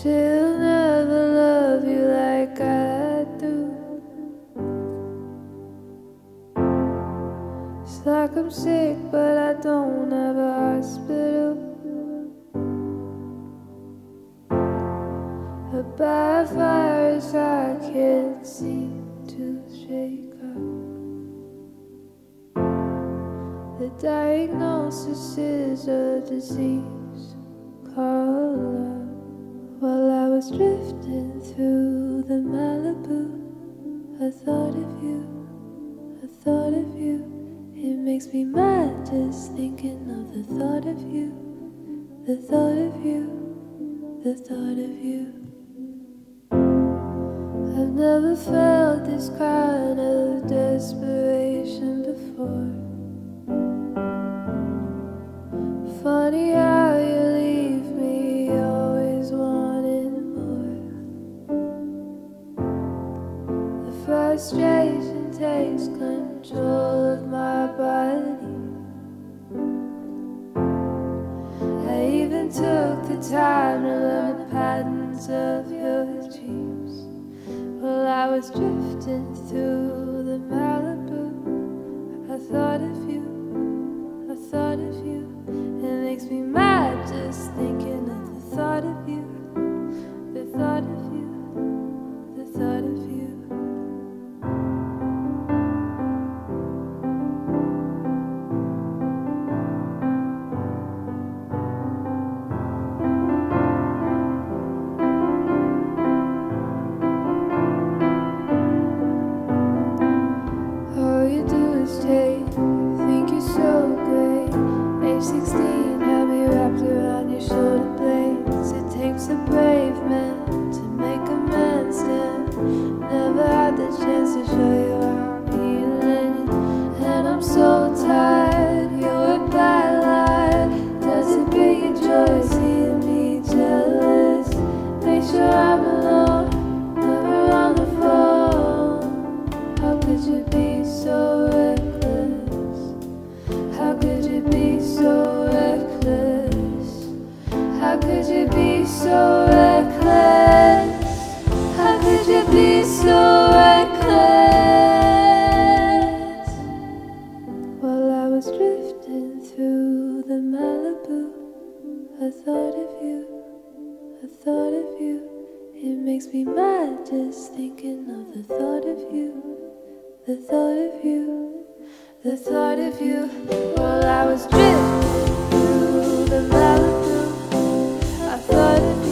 She'll never love you like I do. It's like I'm sick, but I don't have a hospital. A bad virus I can't seem to shake up. The diagnosis is a disease drifting through the Malibu, I thought of you, I thought of you. It makes me mad just thinking of the thought of you, the thought of you, the thought of you. I've never felt this kind of desperation before. Funny frustration takes control of my body. I even took the time to learn the patterns of your dreams. While I was drifting through so reckless? How could you be so reckless? While I was drifting through the Malibu, I thought of you, I thought of you. It makes me mad just thinking of the thought of you, the thought of you, the thought of you. While I was drifting through the Malibu, thought